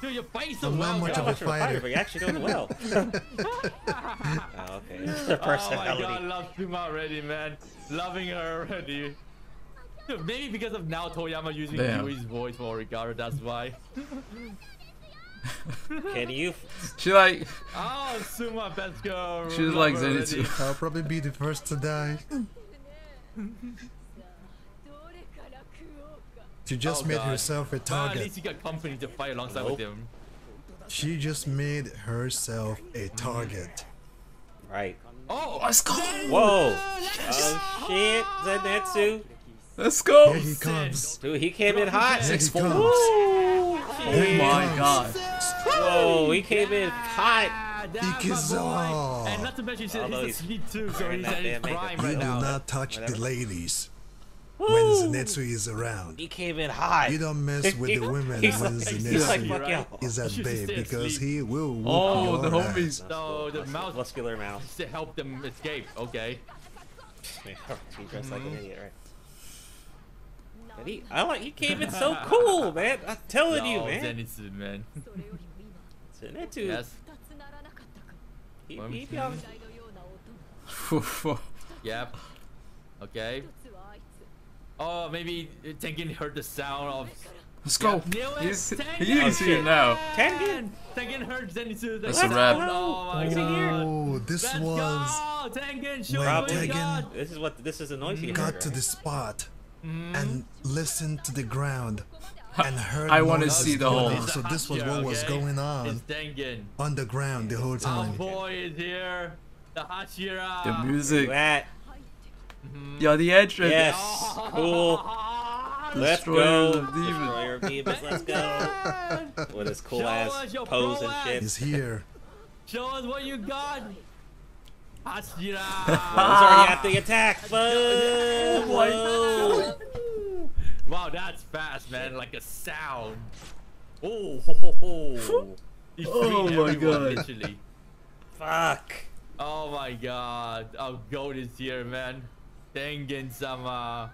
Dude, you're fighting so I'm well. not much guys. of a much of a fighter, fighter. but you're actually doing well. oh, okay. It's the Oh my god, personality. I love Suma already, man. Loving her already. Dude, maybe because of now Toyama using Damn. Yui's voice for Ricardo, that's why. Can you? She like Oh, Suma, best girl. she was love like her. Zenitsu. I'll probably be the first to die. She just Oh, made God. herself a But at target. least you got company to fight alongside Nope. with him. She just made herself a target. Right. Oh, Let's go. Whoa. Oh shit, Zenitsu. Let's go. Here he comes. Dude, he came in hot. Here he Six four. comes. Woo! Here Oh my god. Whoa, he came in hot. Ah, that's my Ikizawa. boy. And not to mention, he's, Although he's he's asleep too, so wearing he's that at his damn makeup. prime You right do now. not touch the ladies Woo! when Zenitsu is around. He came in hot. You don't mess with the women He's when like, he's Zenitsu like, Zenitsu, fuck right? yeah. is at bay because he will whoop Oh, your the homies. ass. So the mouse Muscular mouse. to help them escape. Okay. he dressed like an idiot, right? And he, I like, he came in so cool, man. I'm telling you, No, man. Zenitsu, man. Zenitsu, yes. he, he be on- Yep. Okay. Oh, maybe Tengen heard the sound of. Let's go. Knew it. He's, Tengen! he's here now. Tengen. Tengen heard Zenitsu. That's Let's a wrap. Oh my He's god. Oh, this Let's was go, Tengen. Show when what Tengen got. This is what this is the noise he heard, got to right? the spot Mm-hmm. and listened to the ground and heard I wanna see the going whole- So this was Hashira, what was okay? going on Tengen. on the ground the whole Our time. boy is here. The Hashira. The music. That Yo, the entrance. yes, cool. Let's Destroyer go, of Destroyer of Demons. Let's go with his cool Show ass your pose and shit. He's here. Show us what you got. Hashira. He's already at the attack. Oh my Wow, that's fast, man. Like a sound. Oh, ho, ho, ho. He Oh my everyone, God. literally. Fuck. Oh my god. Our goat is here, man. Tengen sama.